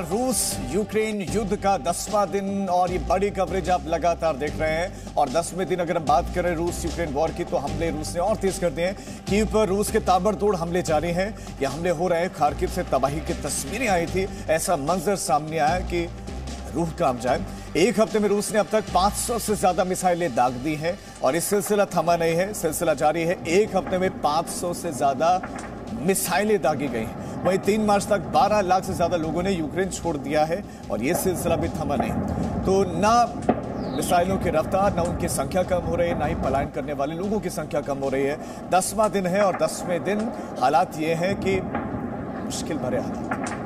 रूस यूक्रेन युद्ध का दसवां दिन और ये बड़ी कवरेज आप लगातार देख रहे हैं। और दसवें दिन अगर हम बात करें रूस यूक्रेन वॉर की तो हमले रूस ने और तेज कर दिए हैं। कीव पर रूस के ताबड़तोड़ हमले जारी हैं। ये हमले हो रहे हैं। खारकिव से तबाही की तस्वीरें आई थी। ऐसा मंजर सामने आया कि रूह काम जाए। एक हफ़्ते में रूस ने अब तक 500 से ज़्यादा मिसाइलें दाग दी हैं। और इस सिलसिला थमा नहीं है। सिलसिला जारी है। एक हफ़्ते में 500 से ज़्यादा मिसाइलें दागी गई। वहीं तीन मार्च तक 12 लाख से ज़्यादा लोगों ने यूक्रेन छोड़ दिया है और ये सिलसिला भी थमा नहीं। तो ना मिसाइलों की रफ्तार, ना उनकी संख्या कम हो रही है, ना ही पलायन करने वाले लोगों की संख्या कम हो रही है। दसवां दिन है और दसवें दिन हालात ये हैं कि मुश्किल भरे हालात।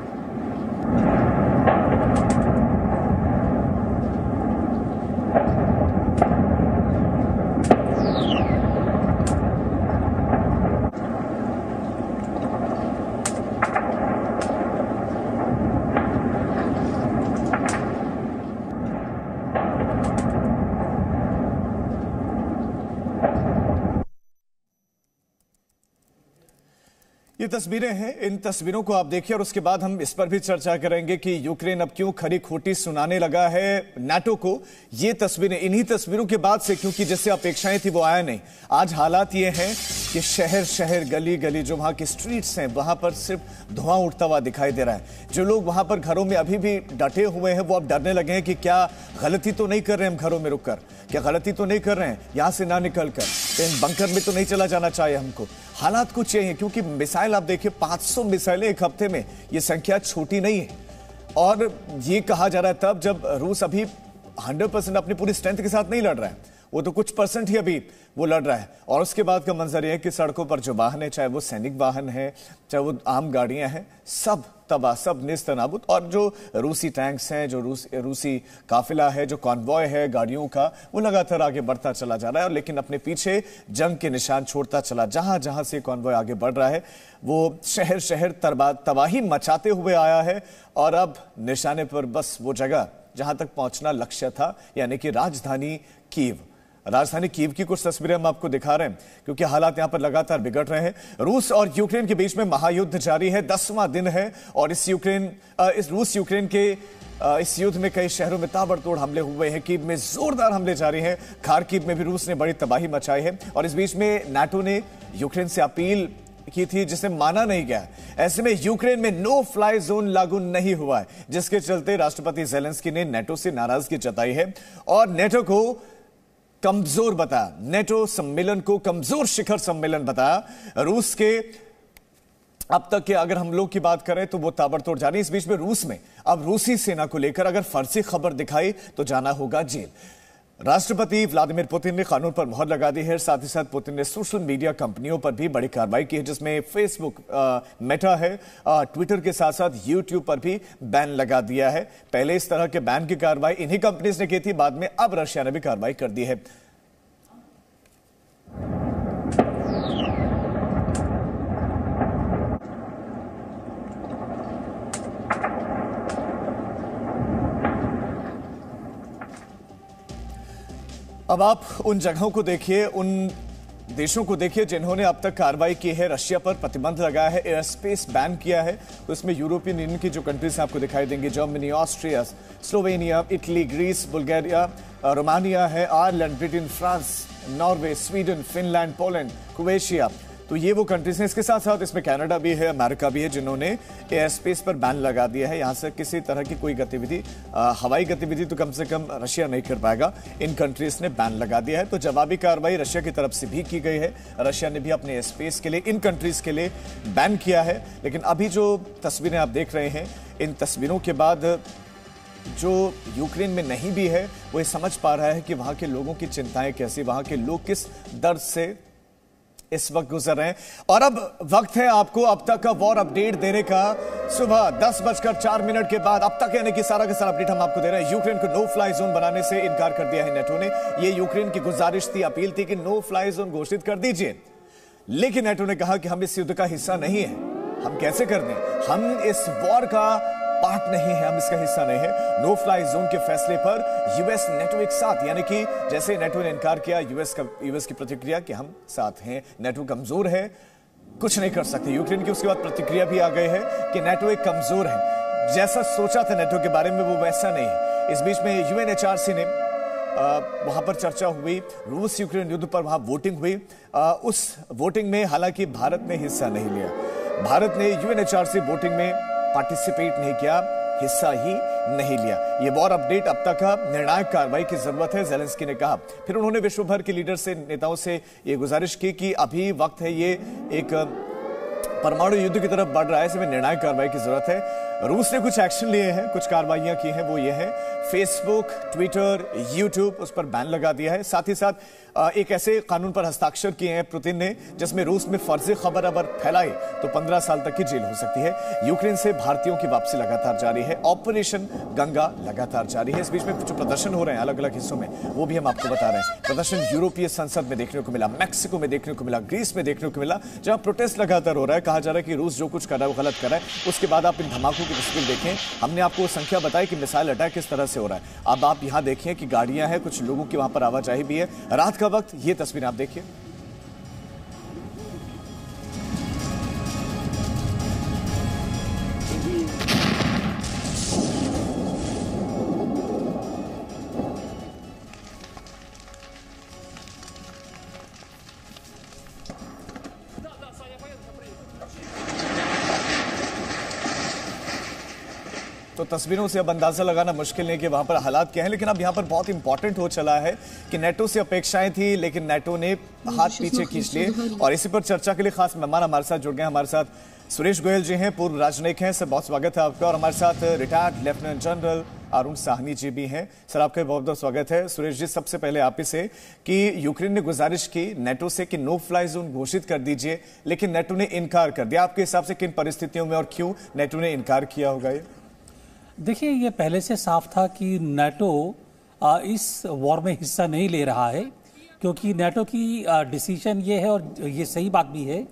ये तस्वीरें हैं। इन तस्वीरों को आप देखिए और उसके बाद हम इस पर भी चर्चा करेंगे कि यूक्रेन अब क्यों खरी खोटी सुनाने लगा है नाटो को। ये तस्वीरें इन्हीं तस्वीरों के बाद से, क्योंकि जैसे अपेक्षाएँ थी वो आया नहीं। आज हालात ये हैं कि शहर शहर गली गली जो वहाँ की स्ट्रीट्स हैं, वहाँ पर सिर्फ़ धुआँ उठता हुआ दिखाई दे रहा है। जो लोग वहाँ पर घरों में अभी भी डटे हुए हैं, वो अब डरने लगे हैं कि क्या गलती तो नहीं कर रहे हम घरों में रुककर? क्या गलती तो नहीं कर रहे हैं? यहाँ से ना निकल कर कहीं बंकर में तो नहीं चला जाना चाहिए हमको। हालात कुछ यही है, क्योंकि मिसाइल आप देखिए 500 मिसाइलें एक हफ़्ते में, ये संख्या छोटी नहीं है। और ये कहा जा रहा है, तब जब रूस अभी 100 परसेंट अपनी पूरी स्ट्रेंथ के साथ नहीं लड़ रहा है वो तो कुछ परसेंट ही अभी वो लड़ रहा है। और उसके बाद का मंजर यह है कि सड़कों पर जो वाहन है, चाहे वो सैनिक वाहन है, चाहे वो आम गाड़ियाँ हैं, सब तबाह, सब निस्त नाबूद और जो रूसी टैंक्स हैं, जो रूस, रूसी काफिला है, जो कॉन्वॉय है गाड़ियों का, वो लगातार आगे बढ़ता चला जा रहा है। और लेकिन अपने पीछे जंग के निशान छोड़ता चला, जहाँ जहाँ से कॉन्वॉय आगे बढ़ रहा है, वो शहर शहर तबाही मचाते हुए आया है। और अब निशाने पर बस वो जगह, जहाँ तक पहुँचना लक्ष्य था, यानी कि राजधानी कीव। राजधानी कीव की कुछ तस्वीरें हम आपको दिखा रहे हैं, क्योंकि हालात यहाँ पर लगातार बिगड़ रहे हैं। रूस और यूक्रेन के बीच में महायुद्ध जारी है, दसवां दिन है, और इस यूक्रेन इस रूस यूक्रेन के इस युद्ध में कई शहरों में ताबड़तोड़ हमले हुए हैं। कीव में जोरदार हमले जारी हैं। खारकीव में भी रूस ने बड़ी तबाही मचाई है, और इस बीच में नाटो ने यूक्रेन से अपील की थी, जिसे माना नहीं गया। ऐसे में यूक्रेन में नो फ्लाई जोन लागू नहीं हुआ है, जिसके चलते राष्ट्रपति जेलेंस्की ने नेटो से नाराज़गी जताई है, और नेटो को कमज़ोर बताया नेटो सम्मेलन को कमज़ोर शिखर सम्मेलन बताया रूस के, अब तक के अगर हम लोग की बात करें तो वो ताबड़तोड़ जाने इस बीच में रूस में। अब रूसी सेना को लेकर अगर फर्जी खबर दिखाई तो जाना होगा जेल। राष्ट्रपति व्लादिमीर पुतिन ने कानून पर मोहर लगा दी है, साथ ही साथ पुतिन ने सोशल मीडिया कंपनियों पर भी बड़ी कार्रवाई की है, जिसमें फेसबुक मेटा है ट्विटर के साथ साथ यूट्यूब पर भी बैन लगा दिया है। पहले इस तरह के बैन की कार्रवाई इन्हीं कंपनीज़ ने की थी, बाद में अब रशिया ने भी कार्रवाई कर दी है। अब आप उन जगहों को देखिए, उन देशों को देखिए जिन्होंने अब तक कार्रवाई की है। रशिया पर प्रतिबंध लगाया है एयर स्पेस बैन किया है तो इसमें यूरोपियन यूनियन की जो कंट्रीज़ आपको दिखाई देंगी, Germany, Austria, Slovenia, Italy, Greece, Bulgaria Romania है, Ireland, Britain, France, Norway, Sweden, Finland, Poland कुवेशिया तो ये वो कंट्रीज़ हैं। इसके साथ साथ इसमें कनाडा भी है अमेरिका भी है, जिन्होंने एयर स्पेस पर बैन लगा दिया है। यहाँ से किसी तरह की कोई गतिविधि हवाई गतिविधि तो कम से कम रशिया नहीं कर पाएगा। इन कंट्रीज़ ने बैन लगा दिया है। तो जवाबी कार्रवाई रशिया की तरफ़ से भी की गई है। रशिया ने भी अपने एयर स्पेस के लिए, इन कंट्रीज़ के लिए बैन किया है। लेकिन अभी जो तस्वीरें आप देख रहे हैं, इन तस्वीरों के बाद जो यूक्रेन में नहीं भी है, वो ये समझ पा रहा है कि वहाँ के लोगों की चिंताएँ कैसी, वहाँ के लोग किस दर्द से इस वक्त गुजर रहे हैं। और अब वक्त है आपको अब तक का वॉर अपडेट देने का। सुबह दस बजकर चार मिनट के बाद अब तक यानी कि सारा का सारा अपडेट हम आपको दे रहे हैं। यूक्रेन को नो फ्लाई जोन बनाने से इनकार कर दिया है नेटो ने। यह यूक्रेन की गुजारिश थी, अपील थी कि नो फ्लाई जोन घोषित कर दीजिए। लेकिन नेटो ने कहा कि हम इस युद्ध का हिस्सा नहीं है। हम कैसे कर दें? हम इस वॉर का पार्ट नहीं है हम इसका हिस्सा नहीं है। नो फ्लाई जोन के फैसले पर यूएस नेटो एक साथ यानी कि जैसे नेटो ने इनकार किया यूएस का यूएस की प्रतिक्रिया कि हम साथ हैं नेटो कमज़ोर है कुछ नहीं कर सकते। यूक्रेन की उसके बाद प्रतिक्रिया भी आ गई है कि नेटो एक कमज़ोर है। जैसा सोचा था नेटो के बारे में वो वैसा नहीं है। इस बीच में यूएनएचआरसी ने वहाँ पर चर्चा हुई रूस यूक्रेन युद्ध पर वहाँ वोटिंग हुई। आ, उस वोटिंग में हालाँकि भारत ने हिस्सा नहीं लिया। भारत ने यूएनएचआरसी वोटिंग में पार्टिसिपेट नहीं किया, हिस्सा ही नहीं लिया। ये वॉर अपडेट अब तक निर्णायक कार्रवाई की ज़रूरत है जेलेंस्की ने कहा। फिर उन्होंने विश्व भर के लीडर से, नेताओं से ये गुजारिश की कि अभी वक्त है ये एक परमाणु युद्ध की तरफ़ बढ़ रहा है, इसमें निर्णायक कार्रवाई की ज़रूरत है। रूस ने कुछ एक्शन लिए हैं, कुछ कार्रवाइयाँ की हैं, वो ये है। फेसबुक ट्विटर यूट्यूब उस पर बैन लगा दिया है। साथ ही साथ एक ऐसे कानून पर हस्ताक्षर किए हैं पुतिन ने, जिसमें रूस में फर्जी खबर अगर फैलाई तो 15 साल तक की जेल हो सकती है। यूक्रेन से भारतीयों की वापसी लगातार जारी है। ऑपरेशन गंगा लगातार जारी है। इस बीच में जो प्रदर्शन हो रहे हैं अलग अलग हिस्सों में, वो भी हम आपको बता रहे हैं। प्रदर्शन यूरोपीय संसद में देखने को मिला, मैक्सिको में देखने को मिला, ग्रीस में देखने को मिला, जहाँ प्रोटेस्ट लगातार हो रहा है। कहा जा रहा है कि रूस जो कुछ कर रहा है, वो गलत कर रहा है। उसके बाद आप इन धमाकों की तस्वीर देखें। हमने आपको संख्या बताई कि मिसाइल अटैक किस तरह से हो रहा है। अब आप यहाँ देखिए कि गाड़ियाँ हैं, कुछ लोगों की वहाँ पर आवाजाही भी है। रात का वक्त ये तस्वीर आप देखिए। तस्वीरों से अब अंदाज़ा लगाना मुश्किल नहीं कि वहाँ पर हालात क्या हैं लेकिन अब यहाँ पर बहुत इंपॉर्टेंट हो चला है कि नेटो से अपेक्षाएँ थी लेकिन नेटो ने हाथ पीछे खींच लिए। और इसी पर चर्चा के लिए खास मेहमान हमारे साथ जुड़ गए हमारे साथ सुरेश गोयल जी हैं पूर्व राजनयिक हैं। सर बहुत स्वागत है आपका। और हमारे साथ retired lieutenant general Arun Sahni ji भी हैं। सर आपका बहुत बहुत स्वागत है। सुरेश जी सबसे पहले आप ही से कि यूक्रेन ने गुजारिश की नेटो से कि नो फ्लाई जोन घोषित कर दीजिए लेकिन नेटो ने इनकार कर दिया। आपके हिसाब से किन परिस्थितियों में और क्यों नेटो ने इनकार किया होगा ये? देखिए, ये पहले से साफ़ था कि नेटो इस वॉर में हिस्सा नहीं ले रहा है, क्योंकि नेटो की डिसीज़न ये है और ये सही बात भी है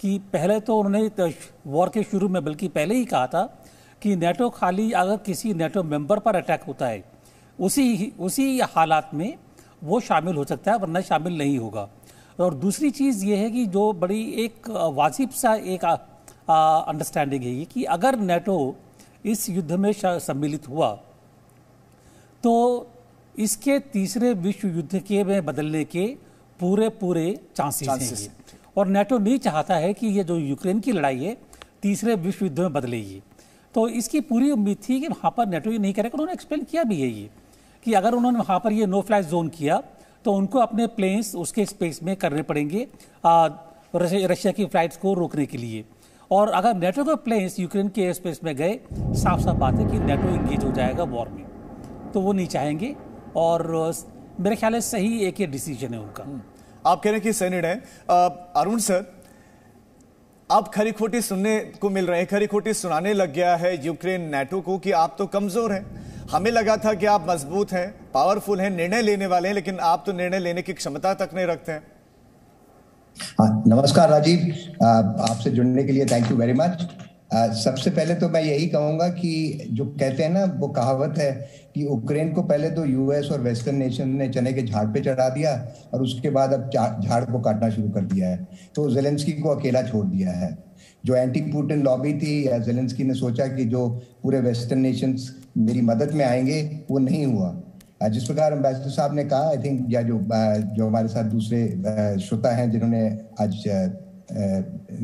कि पहले तो उन्होंने वॉर के शुरू में बल्कि पहले ही कहा था कि नेटो खाली अगर किसी नेटो मेंबर पर अटैक होता है, उसी उसी हालात में वो शामिल हो सकता है, वरना शामिल नहीं होगा। और दूसरी चीज़ ये है कि जो बड़ी एक वाजिब सा एक अंडरस्टैंडिंग है ये कि अगर नेटो इस युद्ध में सम्मिलित हुआ। तो इसके तीसरे विश्व युद्ध के में बदलने के पूरे पूरे चांसेस हैं और नेटो नहीं चाहता है कि ये जो यूक्रेन की लड़ाई है तीसरे विश्व युद्ध में बदलेगी तो इसकी पूरी उम्मीद थी कि वहाँ पर नेटो ये नहीं करेगा। उन्होंने एक्सप्लेन किया भी है ये कि अगर उन्होंने वहाँ पर ये नो फ्लाई जोन किया तो उनको अपने प्लेन्स उसके स्पेस में करने पड़ेंगे रशिया की फ्लाइट्स को रोकने के लिए। और अगर नेटो के प्लेन्स यूक्रेन के एयर स्पेस में गए साफ़ साफ़ बात है कि नेटो इंगेज हो जाएगा वॉर में। तो वो नहीं चाहेंगे और, मेरे ख्याल से सही एक ये डिसीज़न है उनका। हम्म। आप कह रहे हैं कि सही निर्णय अरुण सर अब खरी खोटी सुनने को मिल रहे हैं, खरी खोटी सुनाने लग गया है यूक्रेन नेटो को कि आप तो कमज़ोर हैं। हमें लगा था कि आप मज़बूत हैं पावरफुल हैं, निर्णय लेने वाले हैं, लेकिन आप तो निर्णय लेने की क्षमता तक नहीं रखते हैं। हाँ नमस्कार राजीव। आपसे जुड़ने के लिए थैंक यू वेरी मच सबसे पहले तो मैं यही कहूँगा कि जो कहते हैं ना, वो कहावत है कि यूक्रेन को पहले तो यूएस और वेस्टर्न नेशन ने चने के झाड़ पे चढ़ा दिया और उसके बाद अब झाड़ को काटना शुरू कर दिया है। तो जेलेंस्की को अकेला छोड़ दिया है। जो एंटी पुटिन लॉबी थी, या जेलेंस्की ने सोचा कि जो पूरे वेस्टर्न नेशंस मेरी मदद में आएँगे, वो नहीं हुआ। जिस प्रकार अम्बेसडर साहब ने कहा आई थिंक या जो जो हमारे साथ दूसरे श्रोता हैं जिन्होंने आज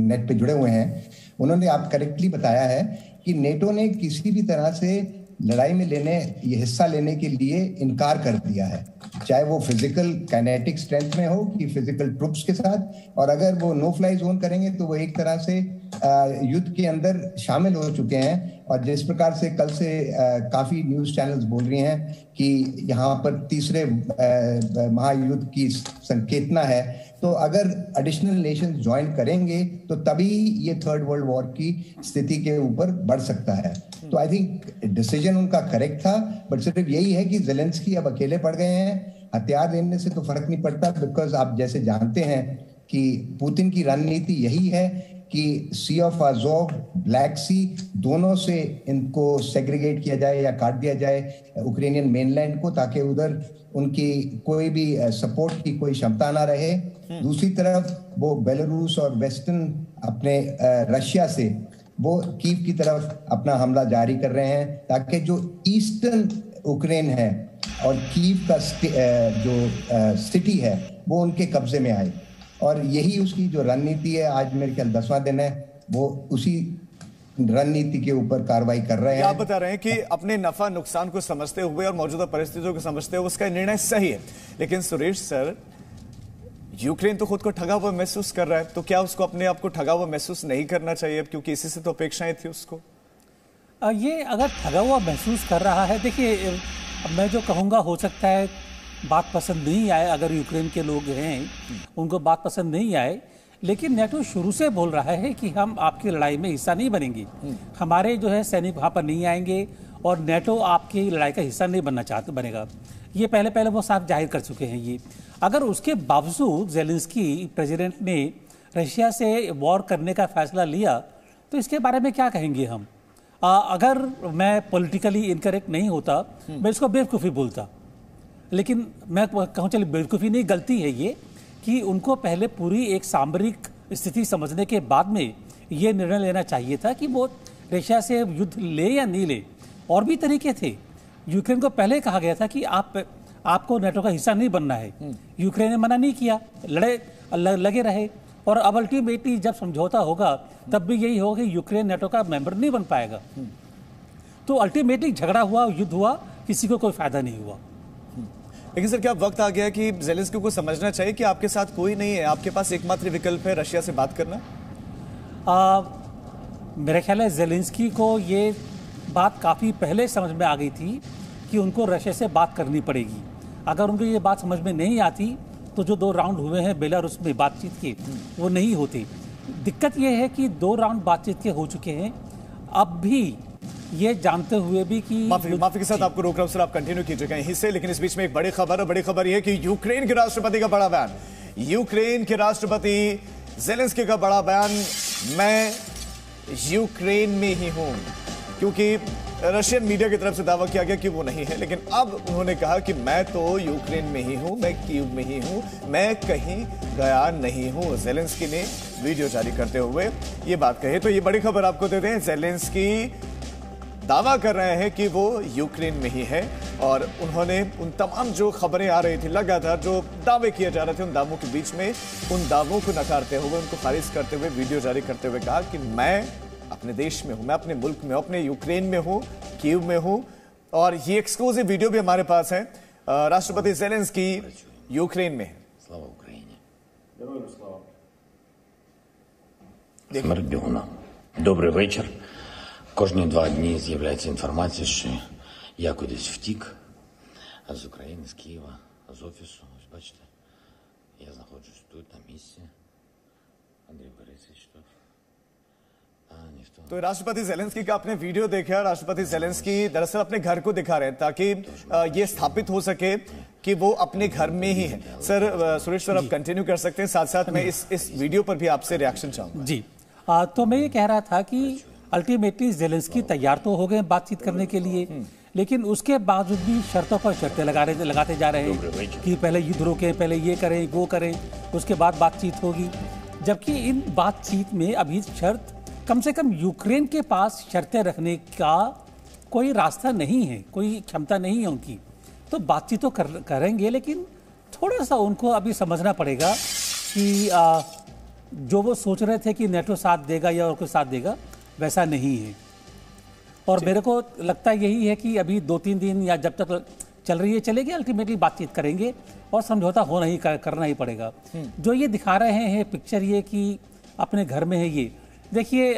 नेट पे जुड़े हुए हैं, उन्होंने आप करेक्टली बताया है कि नेटो ने किसी भी तरह से लड़ाई में लेने, ये हिस्सा लेने के लिए इनकार कर दिया है। चाहे वो फ़िज़िकल काइनेटिक स्ट्रेंथ में हो कि फ़िज़िकल ट्रुप्स के साथ, और अगर वो नो फ्लाई जोन करेंगे तो वो एक तरह से युद्ध के अंदर शामिल हो चुके हैं। और जिस प्रकार से कल से काफ़ी न्यूज़ चैनल्स बोल रही हैं कि यहाँ पर तीसरे महायुद्ध की संकेतना है तो अगर एडिशनल नेशन ज्वाइन करेंगे तो तभी ये थर्ड वर्ल्ड वॉर की स्थिति के ऊपर बढ़ सकता है। तो आई थिंक डिसीज़न उनका करेक्ट था बट सिर्फ़ यही है कि जेलेंस्की अब अकेले पड़ गए हैं। हथियार देने से तो फ़र्क नहीं पड़ता बिकॉज़ आप जैसे जानते हैं कि पुतिन की रणनीति यही है कि sea of Azov Black Sea दोनों से इनको सेग्रीगेट किया जाए या काट दिया जाए यूक्रेनियन मेनलैंड को ताकि उधर उनकी कोई भी सपोर्ट की कोई क्षमता ना रहे हम्म। दूसरी तरफ़ वो बेलारूस और वेस्टर्न अपने रशिया से वो कीव की तरफ़ अपना हमला जारी कर रहे हैं ताकि जो ईस्टर्न यूक्रेन है और कीव का जो सिटी है वो उनके कब्जे में आए और यही उसकी जो रणनीति है आज मेरे ख्याल दसवां दिन है वो उसी रणनीति के ऊपर कार्रवाई कर रहे हैं आप बता रहे हैं कि अपने नफा नुकसान को समझते हुए और मौजूदा परिस्थितियों को समझते हुए उसका निर्णय सही है। लेकिन सुरेश सर यूक्रेन तो खुद को ठगा हुआ महसूस कर रहा है तो क्या उसको अपने आप को ठगा हुआ महसूस नहीं करना चाहिए? क्योंकि इसी से तो अपेक्षाएँ थी उसको। ये अगर ठगा हुआ महसूस कर रहा है देखिए मैं जो कहूँगा हो सकता है बात पसंद नहीं आए अगर यूक्रेन के लोग हैं उनको बात पसंद नहीं आए लेकिन नेटो शुरू से बोल रहा है कि हम आपकी लड़ाई में हिस्सा नहीं बनेंगे। हमारे जो है सैनिक वहाँ पर नहीं आएँगे और नेटो आपकी लड़ाई का हिस्सा नहीं बनना चाहते बनेगा। ये पहले पहले वो साफ़ ज़ाहिर कर चुके हैं ये। अगर उसके बावजूद जेलेंस्की प्रेसिडेंट ने रशिया से वॉर करने का फैसला लिया तो इसके बारे में क्या कहेंगे हम? आ, अगर मैं पॉलिटिकली इनकरेक्ट नहीं होता मैं इसको बेवकूफ़ी बोलता। लेकिन मैं कहूँ चलिए बेवकूफ़ी नहीं गलती है ये कि उनको पहले पूरी एक सामरिक स्थिति समझने के बाद में ये निर्णय लेना चाहिए था कि वो रशिया से युद्ध ले या नहीं ले। और भी तरीके थे। यूक्रेन को पहले कहा गया था कि आप आपको नेटो का हिस्सा नहीं बनना है। हम्म। यूक्रेन ने मना नहीं किया। लड़े लगे रहे। और अब अल्टीमेटली जब समझौता होगा तब भी यही होगा कि यूक्रेन नेटो का मेंबर नहीं बन पाएगा। हम्म। तो अल्टीमेटली झगड़ा हुआ युद्ध हुआ किसी को कोई फ़ायदा नहीं हुआ। लेकिन सर क्या वक्त आ गया कि जेलेंस्की को समझना चाहिए कि आपके साथ कोई नहीं है? आपके पास एकमात्र विकल्प है रशिया से बात करना? आ, मेरे ख्याल है जेलेंस्की को ये बात काफ़ी पहले समझ में आ गई थी कि उनको रशिया से बात करनी पड़ेगी। अगर उनको ये बात समझ में नहीं आती तो जो दो राउंड हुए हैं बेलारूस में बातचीत के वो नहीं होते। दिक्कत ये है कि दो राउंड बातचीत के हो चुके हैं। अब भी ये जानते हुए भी कि माफ़ी माफ़ी के साथ आपको रोक रहा हूँ सर आप कंटिन्यू कीजिए कहीं हिस्से लेकिन इस बीच में एक बड़ी खबर है बड़ी खबर यह कि यूक्रेन के राष्ट्रपति का बड़ा बयान। यूक्रेन के राष्ट्रपति जेलेंस्की का बड़ा बयान मैं यूक्रेन में ही हूँ क्योंकि रशियन मीडिया की तरफ़ से दावा किया गया कि वो नहीं है लेकिन अब उन्होंने कहा कि मैं तो यूक्रेन में ही हूँ मैं कीव में ही हूँ मैं कहीं गया नहीं हूँ। जेलेंस्की ने वीडियो जारी करते हुए ये बात कही। तो ये बड़ी खबर आपको देते हैं जेलेंस्की दावा कर रहे हैं कि वो यूक्रेन में ही है और उन्होंने उन तमाम जो खबरें आ रही थी लगातार जो दावे किए जा रहे थे उन दावों के बीच में उन दावों को नकारते हुए उनको खारिज करते हुए वीडियो जारी करते हुए कहा कि मैं अपने देश में हूं मैं अपने मुल्क में अपने यूक्रेन में हूं कीव में हूं और ये एक्सक्लूसिव वीडियो भी हमारे पास है राष्ट्रपति जेलेंस की यूक्रेन में है Добрий вечір. Кожні два дні з'являється інформація, що я кудись втік з України, з Києва, з офісу. Ось бачите, я знаходжусь тут на місці. Андрій Борисович тут. तो राष्ट्रपति जेलेंस्की का आपने वीडियो देखा राष्ट्रपति जेलेंस्की दरअसल अपने घर को दिखा रहे हैं ताकि ये स्थापित हो सके कि वो अपने घर में ही है सर सुरेश सर आप कंटिन्यू कर सकते हैं साथ साथ मैं इस इस वीडियो पर भी आपसे रिएक्शन चाहूंगा जी आ, तो मैं ये कह रहा था कि अल्टीमेटली जेलेंस्की तैयार तो हो गए बातचीत करने के लिए लेकिन उसके बावजूद भी शर्तों पर शर्तें लगा रहे लगाते जा रहे हैं कि पहले युद्ध रोके पहले ये करें वो करें उसके बाद बातचीत होगी। जबकि इन बातचीत में अभी शर्त कम से कम यूक्रेन के पास शर्तें रखने का कोई रास्ता नहीं है कोई क्षमता नहीं है उनकी। तो बातचीत तो कर, करेंगे लेकिन थोड़ा सा उनको अभी समझना पड़ेगा कि आ, जो वो सोच रहे थे कि नेटो साथ देगा या और कोई साथ देगा वैसा नहीं है। और मेरे को लगता यही है कि अभी दो तीन दिन या जब तक चल रही है चलेगी अल्टीमेटली बातचीत करेंगे और समझौता होना ही कर, करना ही पड़ेगा। हम्म। जो ये दिखा रहे हैं पिक्चर ये कि अपने घर में है ये। देखिए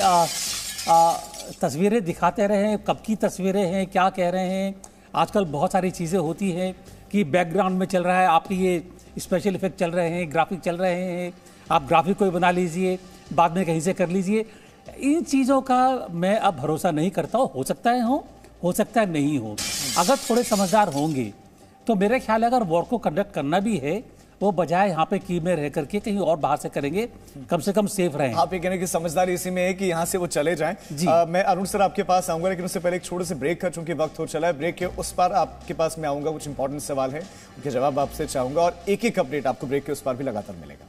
तस्वीरें दिखाते रहे हैं कब की तस्वीरें हैं क्या कह रहे हैं। आजकल बहुत सारी चीज़ें होती हैं कि बैकग्राउंड में चल रहा है आपके ये स्पेशल इफ़ेक्ट चल रहे हैं ग्राफिक चल रहे हैं। आप ग्राफिक कोई बना लीजिए बाद में कहीं से कर लीजिए। इन चीज़ों का मैं अब भरोसा नहीं करता हूँ। हो सकता है हो हो सकता है नहीं हो। अगर थोड़े समझदार होंगे तो मेरे ख्याल है अगर वॉर को कंडक्ट करना भी है वो बजाय यहाँ पे की में रह करके कहीं और बाहर से करेंगे कम से कम सेफ़ रहे। आप ये कहने की समझदारी इसी में है कि यहाँ से वो चले जाएँ। जी। आ, मैं अरुण सर आपके पास आऊँगा लेकिन उससे पहले एक छोटे से ब्रेक का चूँकि वक्त हो चला है। ब्रेक के उस पर आपके पास मैं आऊँगा कुछ इंपॉर्टेंट सवाल है उनके जवाब आपसे चाहूँगा और एक एक अपडेट आपको ब्रेक के उस पर भी लगातार मिलेगा।